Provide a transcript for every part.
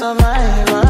survivor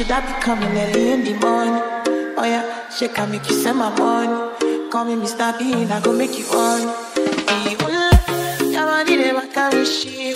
should I be coming early in the morning? Oh yeah, she can make you send my money. Call me Mr. Bean, I go make you on. Your body, they back and she,